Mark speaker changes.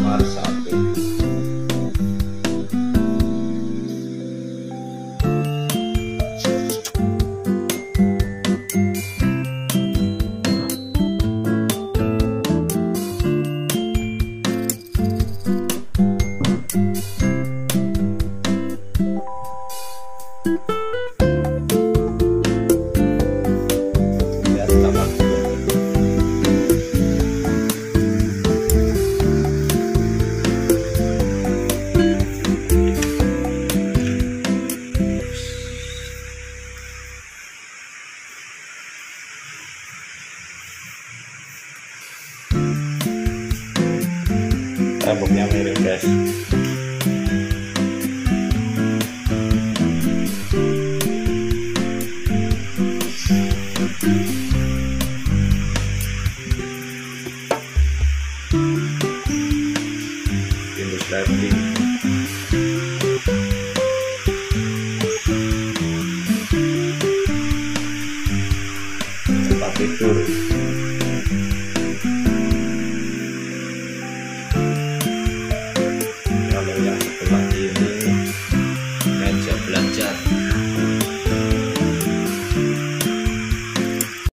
Speaker 1: हमारे साथ sabuknya mirip guys Thank you.